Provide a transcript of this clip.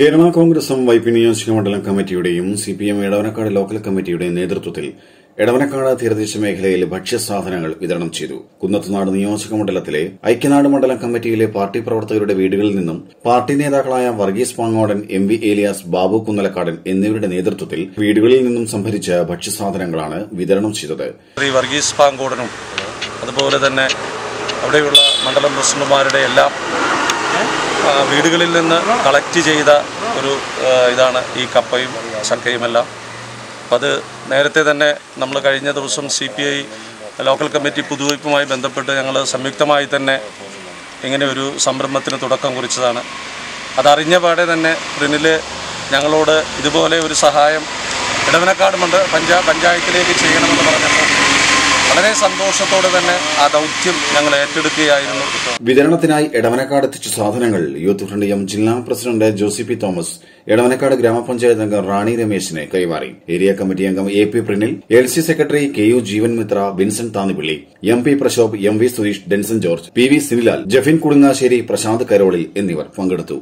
കേരള കോൺഗ്രസും വൈപ്പി നിയോജക മണ്ഡലം കമ്മിറ്റിയുടെയും C P M Edavanakkad local കമ്മിറ്റിയുടെയും നേതൃത്വത്തിൽ എടവനക്കാട് തീരദേശ മേഖലയിൽ ഭക്ഷ്യസാധനങ്ങൾ വിതരണം ചെയ്തു. കുന്നത്തുനാട് നിയോജക മണ്ഡലത്തിലെ ഐക്യനാട് മണ്ഡലം കമ്മിറ്റിയിലെ പാർട്ടി പ്രവർത്തകരുടെ വീടുകളിൽ നിന്നും പാർട്ടി നേതാക്കളായ വർഗീസ് പാങ്ങോടൻ എം വി ഏലിയാസ് ബാബു കുന്നലക്കാടൻ എന്നിവരുടെ നേതൃത്വത്തിൽ വീടുകളിൽ നിന്നും സംഭരിച്ച ഭക്ഷ്യസാധനങ്ങളാണ് വിതരണം ചെയ്തത്. ശ്രീ വർഗീസ് പാങ്കോടനും അതുപോലെ തന്നെ അവിടെയുള്ള മണ്ഡലം പ്രസിഡന്റുമാരുടെ എല്ലാം വീടുകളിൽ നിന്ന് കളക്ട് ചെയ്ത ഒരു ഇതാണ് ഈ കപ്പയും ചക്കയുമെല്ലാം അപ്പം അത് നേരത്തെ തന്നെ നമ്മൾ കഴിഞ്ഞ ദിവസം C P I local committee പുതുവയ്പ്പുമായി ബന്ധപ്പെട്ട് ഞങ്ങൾ സംയുക്തമായി തന്നെ ഇങ്ങനെ ഒരു സംരംഭത്തിന് തുടക്കം കുറിച്ചതാണ്. അതറിഞ്ഞ പാടെ തന്നെ പ്രിനിൽ ഞങ്ങളോട് ഇതുപോലെ ഒരു സഹായം ഇടവനക്കാട് മണ്ഡ പഞ്ചാ പഞ്ചായത്തിലേക്ക് ചെയ്യണമെന്ന് പറഞ്ഞപ്പോൾ വളരെ സന്തോഷത്തോടെ തന്നെ ആ ദൗത്യം ഞങ്ങൾ ഏറ്റെടുക്കുകയായിരുന്നു. വിതരണത്തിനായി എടവനക്കാട് എത്തിച്ച സാധനങ്ങൾ യൂത്ത് ഫ്രണ്ട് എം ജില്ലാ president Josy P Thomas Edavanakkad ഗ്രാമപഞ്ചായത്ത് അംഗം റാണി രമേശിന് കൈമാറി. ഏരിയ കമ്മിറ്റി അംഗം A P Prinil L C secretary K U Jeevan Mithra Vincent Thannippilly M P Prashobh M V Sureesh Denson George P V Sinilal Jaffin Kudungassery Prashanth Karoli എന്നിവർ പങ്കെടുത്തു.